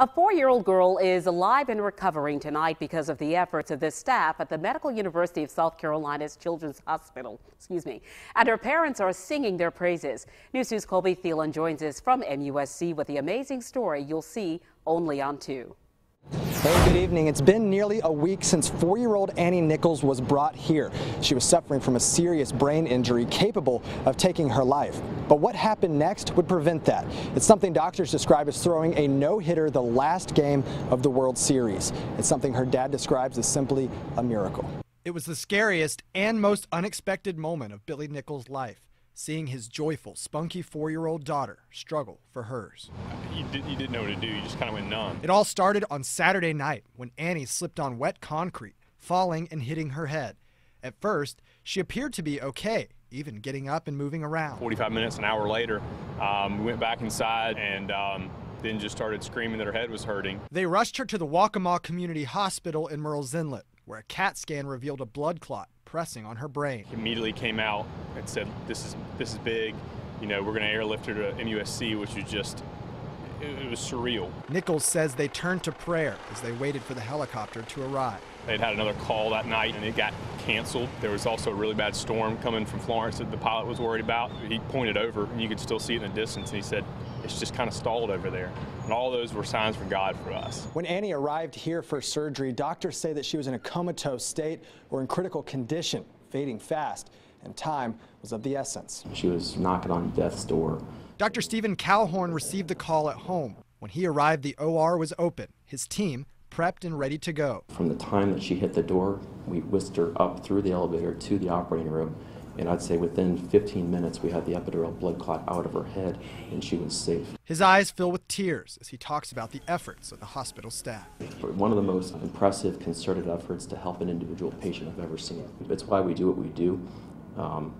A four-year-old girl is alive and recovering tonight because of the efforts of the staff at the Medical University of South Carolina's Children's Hospital. Excuse me. And her parents are singing their praises. News 2's Colby Thielen joins us from MUSC with the amazing story you'll see only on 2. Hey, good evening. It's been nearly a week since four-year-old Annie Nichols was brought here. She was suffering from a serious brain injury capable of taking her life. But what happened next would prevent that. It's something doctors describe as throwing a no-hitter the last game of the World Series. It's something her dad describes as simply a miracle. It was the scariest and most unexpected moment of Billy Nichols' life seeing his joyful, spunky four year old daughter struggle for hers. You, did, didn't know what to do, you just kind of went numb. It all started on Saturday night when Annie slipped on wet concrete, falling and hitting her head. At first, she appeared to be okay, even getting up and moving around. 45 minutes, an hour later, um, we went back inside and um, then just started screaming that her head was hurting. They rushed her to the Waccamaw Community Hospital in Murrells Inlet, where a CAT scan revealed a blood clot pressing on her brain. Immediately came out and said, "This is this is big. You know, we're going to airlift her to MUSC," which was just it, was surreal. Nichols says they turned to prayer as they waited for the helicopter to arrive. They'd had another call that night and it got canceled. There was also a really bad storm coming from Florence that the pilot was worried about. He pointed over and you could still see it in the distance and he said, it's just kind of stalled over there. And all those were signs from God for us. When Annie arrived here for surgery, doctors say that she was in a comatose state or in critical condition, fading fast, and time was of the essence. She was knocking on death's door. Dr. Stephen Kalhorn received the call at home. When he arrived, the OR was open. His team prepped and ready to go. From the time that she hit the door, we whisked her up through the elevator to the operating room. And I'd say within 15 minutes, we had the epidural blood clot out of her head, and she was safe. His eyes fill with tears as he talks about the efforts of the hospital staff. One of the most impressive, concerted efforts to help an individual patient I've ever seen. It's why we do what we do. Um,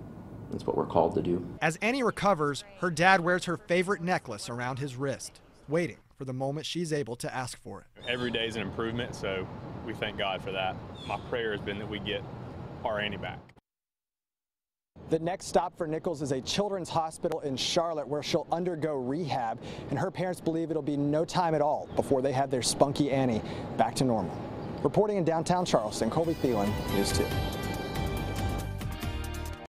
it's what we're called to do. As Annie recovers, her dad wears her favorite necklace around his wrist, waiting for the moment she's able to ask for it. Every day is an improvement, so we thank God for that. My prayer has been that we get our Annie back. The next stop for Nichols is a children's hospital in Charlotte where she'll undergo rehab, and her parents believe it'll be no time at all before they have their spunky Annie back to normal. Reporting in downtown Charleston, Colby Thielen, News 2.